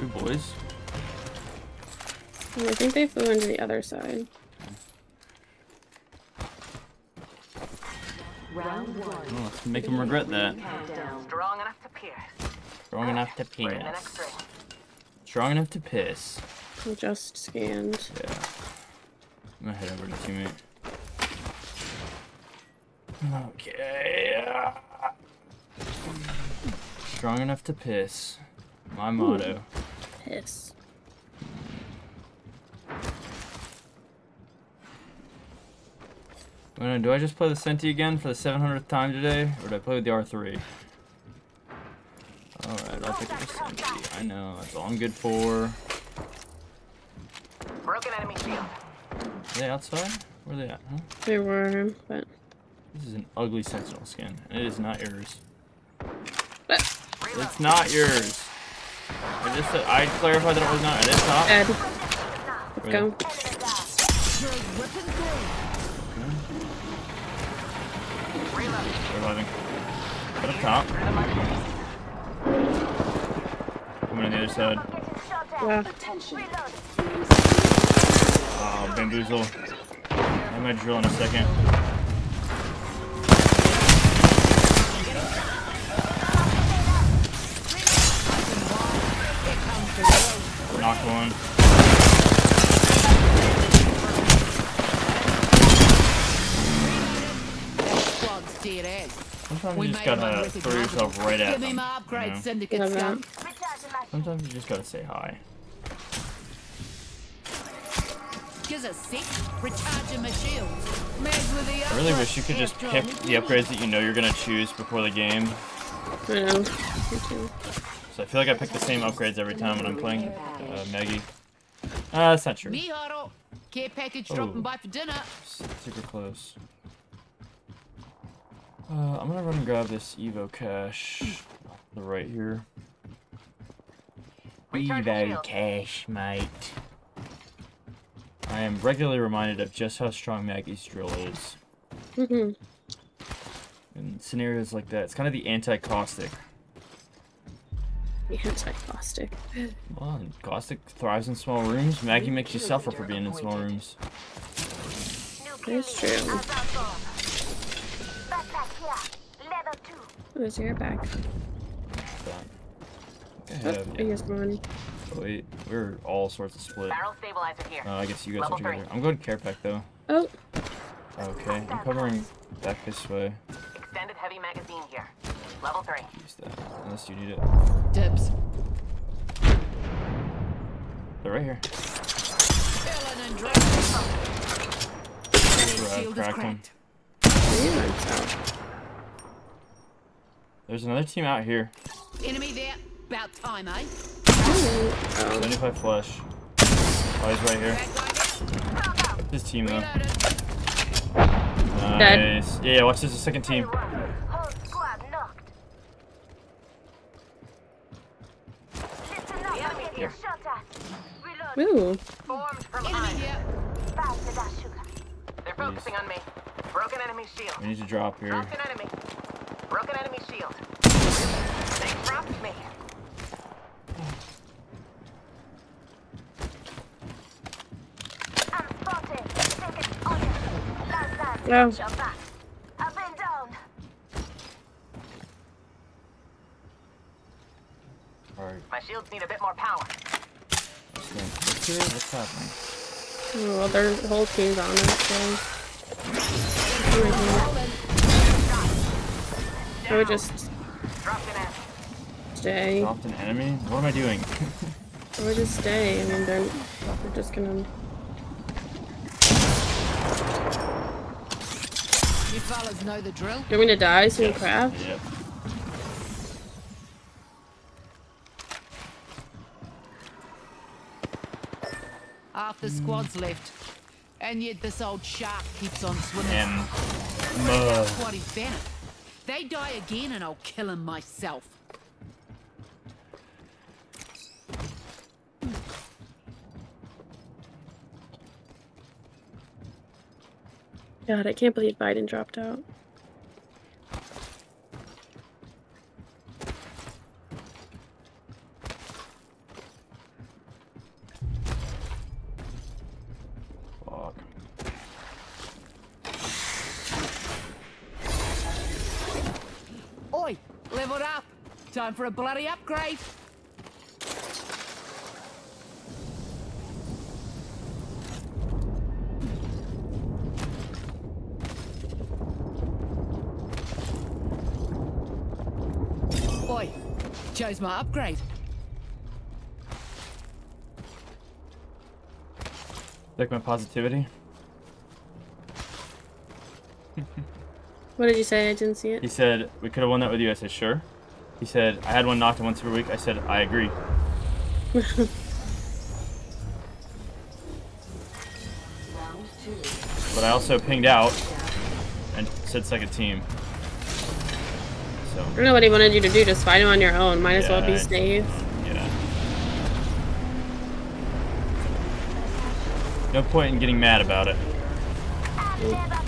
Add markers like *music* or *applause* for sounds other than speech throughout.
Two boys. I think they flew into the other side. Round one. Oh, let's make them regret that. Strong enough to pierce. Strong enough to We're in the next penis. ring. Strong enough to piss. I just scanned. Yeah. I'm gonna head over to teammate. Okay. Strong enough to piss. My motto. Piss. Do I just play the Senti again for the 700th time today, or do I play with the R3? Alright, I'll pick the Senti. I know, that's all I'm good for. Broken enemy shield. Are they outside? Where are they at, huh? They were, but This is an ugly Sentinel skin, and it is not yours. but It's not yours. I just said, I clarified that it was not. at It is not. Ed. Let's Really? go. Reloading. Put up top. Coming on the other side. Yeah. Oh, bamboozle. I'm gonna drill in a second. Knock one. Squad's dead ass. Sometimes We you just gotta throw yourself right at them. upgrade, you know? syndicate Love that. scum. Sometimes you just gotta say hi. Gives a sec. Recharging my shields. Mags with the I really wish you could just pick the upgrades that you know you're gonna choose before the game. I know. Me too. So I feel like I pick the same upgrades every time when I'm playing uh, Maggie. Uh, that's not true. Me Care package Oh. dropping by for dinner. Super close. Uh, I'm gonna run and grab this Evo cache. The right here. Evo shield. cache, mate. I am regularly reminded of just how strong Maggie's drill is. Mhm. In scenarios like that, it's kind of the anti-caustic. The anti-caustic. Well, and caustic thrives in small rooms. Maggie makes you suffer for being in small rooms. That's true. Who's your back? But I Oh, have, I guess one. Oh, wait, we're all sorts of split. Barrel stabilizer here. Uh, I guess you guys Level are together. three. I'm going care pack though. Oh, Okay, I'm covering back this way. Extended heavy magazine here. Level three. Use that, unless you need it. Dibs. They're right here. Killing and dragging. Shield is cracked him. cracked. you went out. There's another team out here. Enemy there. About time, eh? Oh, 75 flush. Oh, he's right here. Bad guy there. This team though. Reloaded. Dead. Nice. Yeah, yeah, watch this. The second team. Whole squad knocked. Listen up, I'm getting Here. shot at. Reload. ooh. Formed from Enemy iron. here. Faster, that sugar. They're focusing on me. Broken enemy shield. We need to drop here. Broken enemy. Broken enemy shield. They dropped me. I'm spotted. Think it's on you. That's that. No. Your back. I've been down. Alright, My shields need a bit more power. let's think. What's here? What's happening? Oh, well, their whole team's on us, so. I would just Dropped an enemy. stay. Dropped an enemy? What am I doing? I would just stay. I mean, they're, they're just gonna. You fellas know the drill. Do you want me to die so you can craft? Yep. Half the squad's left. And yet this old shark keeps on swimming. And That's what better. They die again and I'll kill him myself. God, I can't believe Biden dropped out. Leveled up. Time for a bloody upgrade. Boy, chose my upgrade. Like my positivity. What did you say? I didn't see it. He said, we could have won that with you. I said, sure. He said, I had one knocked once per week. I said, I agree. *laughs* but I also pinged out and said second team. So, I don't know what he wanted you to do. Just fight him on your own. Might as well be I- safe. yeah. No point in getting mad about it. Remember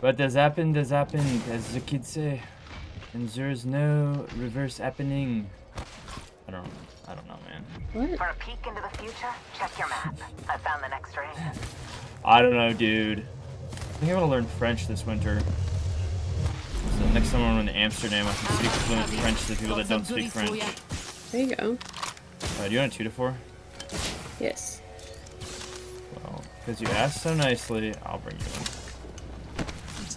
But does happen, does happen, as the kids say. And there's no reverse happening. I don't I don't know, man. What? For a peek into the future, check your map. I found the next ring. I don't know, dude. I think I'm gonna learn French this winter. So next time I'm in Amsterdam, I can speak fluent French to people that don't speak French. There you go. Uh, do you want a two to four? Yes. Well, because you asked so nicely, I'll bring you in.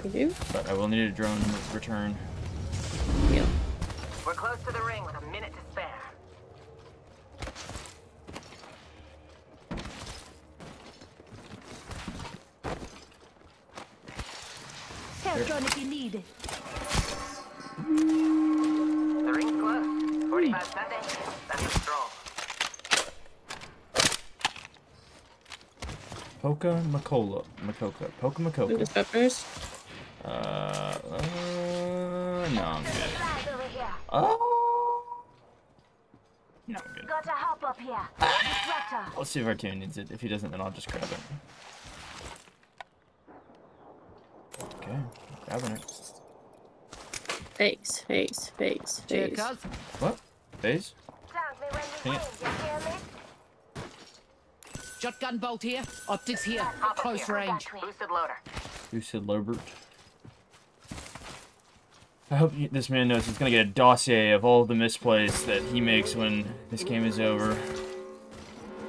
Yes, I do. But I will need a drone in return. Deal. We're close to the ring with a minute to spare. Help drone if you need it. The ring's close. 45 Sunday. That's a stroll. Poca Macola. Macoca. Poca Look Macoca. at peppers. Uh, uh, no, I'm good. Flag. Oh. No, I'm good. Got a hop up here. Disruptor. Let's see if Artune needs it. If he doesn't, then I'll just grab it. Okay, grabbing it. Fakes, fakes, fakes, Cheer, fakes. What? Phase? Sound me when Hang it. win. You? Shotgun bolt here. Optics here. Close here. range. Boosted loader. Lucid Lobert. I hope you, this man knows he's gonna get a dossier of all the misplays that he makes when this game is over.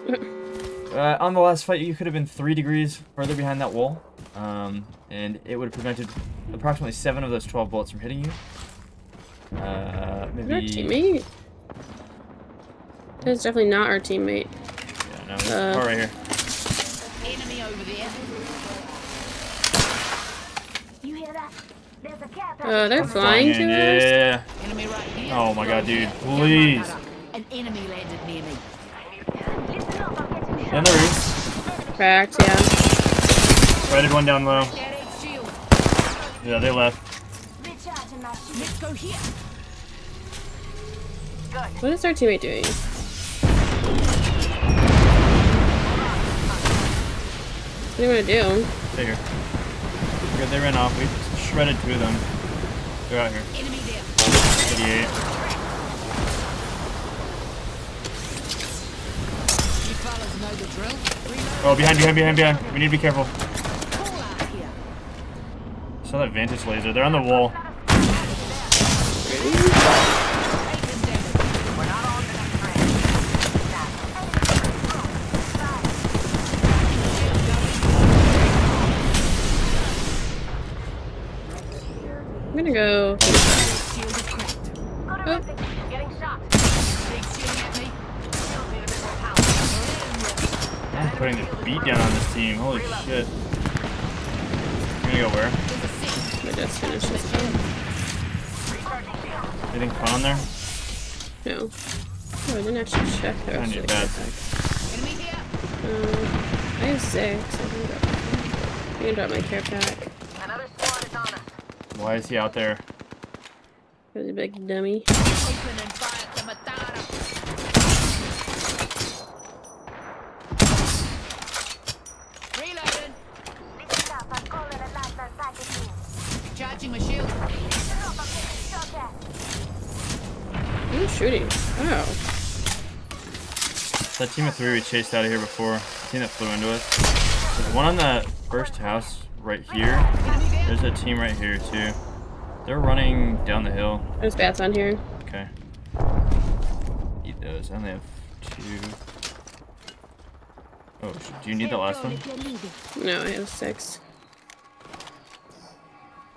*laughs* Uh, on the last fight, you could have been three degrees further behind that wall, um, and it would have prevented approximately seven of those 12 bullets from hitting you. Uh, Is our teammate? That's definitely not our teammate. Yeah, no, Uh, car right here. Enemy over there. You hear that? There's a care Uh, they're flying in, to us. yeah. Enemy right here. Oh my god, dude, please. An enemy landed near me. Listen up, I'm getting shot. And the roof. Cracked, yeah. Righted one down low. Dead end shield. Yeah, they left. Recharging my shield. Let's go here. What is our teammate doing? What do you want to do? Stay here. Good, they ran off. We shredded two of them. They're out here. Enemy there. 88. You fellas know the drill. Reload. Oh, behind, behind, behind, behind. We need to be careful. Call out here. Saw that vantage laser. They're on the wall. Bit more power. I'm putting the beat down on this team. Holy shit. You're gonna go where? A. I just finished this shield. Anything fun on there? No. Oh, I didn't actually check I rest need that. care Enemy here. pack. Um, I have six. I can drop, I can drop my care pack. Another squad is on us. Why is he out there? A big dummy. Open and fire to Matara. Reloading. Listen up, I'm calling a lifeline. Charging my shield. Listen up, I'm getting shot at. Who's shooting? Wow. That team of three we chased out of here before. The team that flew into us. There's one on the first house right here. There's a team right here too. They're running down the hill. There's bats on here. Okay. Eat those. I only have two. Oh, do you need the last one? No, I have six.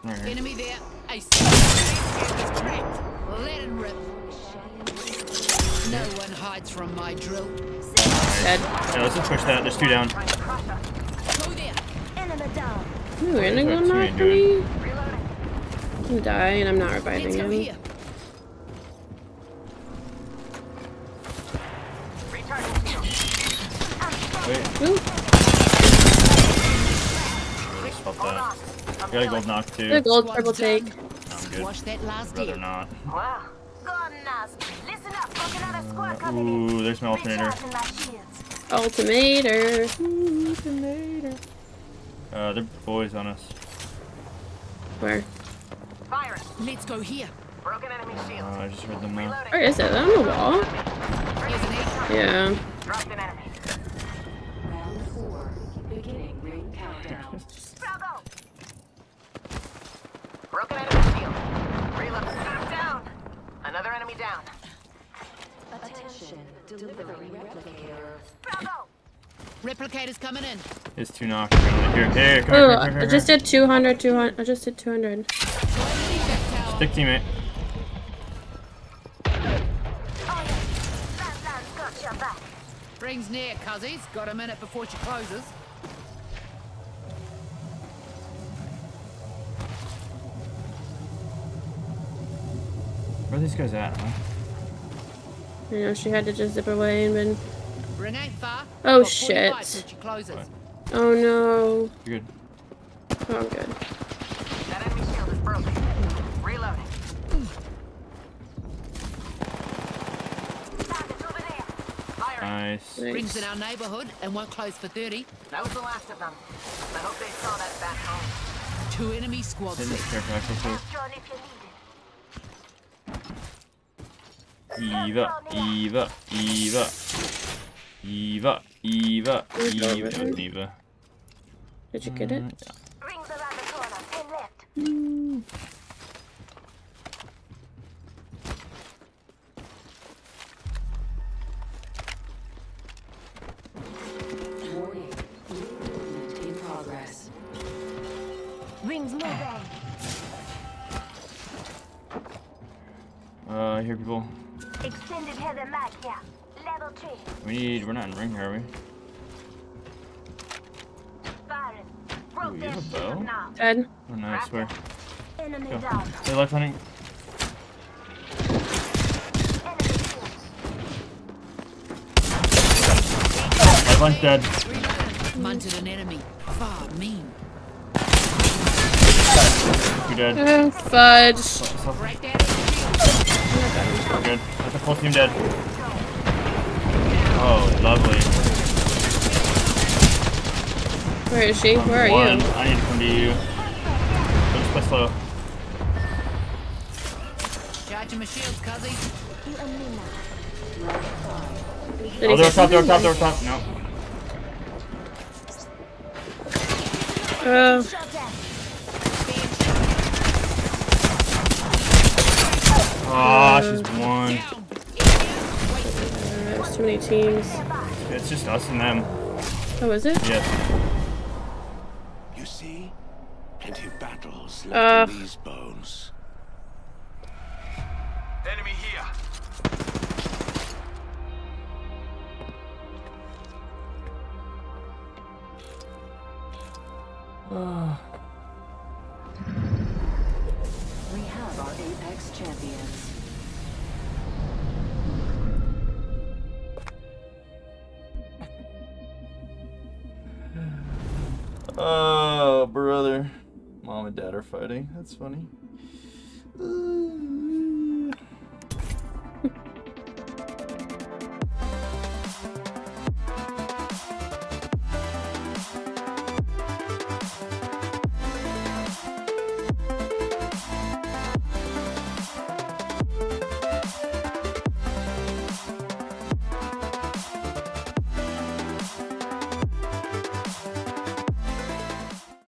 Right here. Enemy there. I see. Let it rip. No one hides from my drill. Dead. Yeah, let's just push that. There's two down. Trying to crush us. Go there. Enemy down. Ooh, and I'm What going are you knock doing? me. I'm gonna die, and I'm not reviving him. here. Wait, Ooh, I just felt Hold that. on. I'm Got a gold healing. knock the gold Squad's purple take. I'm good. Squash that last Rather not. Wow. Goodness. Listen up. Got another squad coming in. Ooh, there's my alternator. Recharging my shields. Ultimator. Uh, they're boys on us. Where? Firing. Let's go here. Broken enemy shield. Uh, I just heard them now. Reloading. Where is it? Is that on the wall? Here's. Yeah. Dropped an enemy. Round four, beginning ring countdown. Struggle. Broken enemy shield. Reload. Down. Another enemy down. Attention, delivering replicator. Struggle. Replicators coming in. It's two knocks. apparently. Here, here, come Oh, here, come here, I just did 200, 200. I just did 200. Stick teammate. Oh yeah. Sansan's got your back. Rings near, cuzzies. Got a minute before she closes. Where are these guys at, huh? You know, she had to just zip away and been. Ring far. Oh, Got 45 shit. Till she closes. What? Oh no. You're good. Oh, I'm good. That enemy shield is broken. Reloading. Target's over there. Firing. Nice. Rings in our neighborhood and won't close for 30. That was the last of them. I hope they saw that back home. Two enemy squads Hit this left. care pack real quick. Astron if you need. Eva, Eva, Eva. Eva, Eva, Eva. Eva? That was Eva. Did you get it? Mm, yeah. Rings around the corner. Ten left. Warning, movement in progress. Rings moving. Uh, I hear people. Extended heavy mag here. Level three. We need. We're not in ring are we? Firing. Ooh, you have a bow? now. Dead. Oh no, I swear. Enemy Go. down. Hey, life hunting. Enemy shield. Hunt's dead. Munted an enemy. Far mean. Two dead. Oh, fudge. Self- Break. We're good. That's the full team dead. Oh, lovely. Where is she? I'm Where are one. you? I need to come to you. Go just play slow. Charging my shields, cuzzies. You and me now. Did Oh, he they're say up top, they're top, they're top. No. Oh, Ah, she's one. Down. there's too many teams. It's just us and them. Oh, is it? Yes. You see? Plenty of battles left Uh. in these bones. Enemy here. We fighting. That's funny. Uh,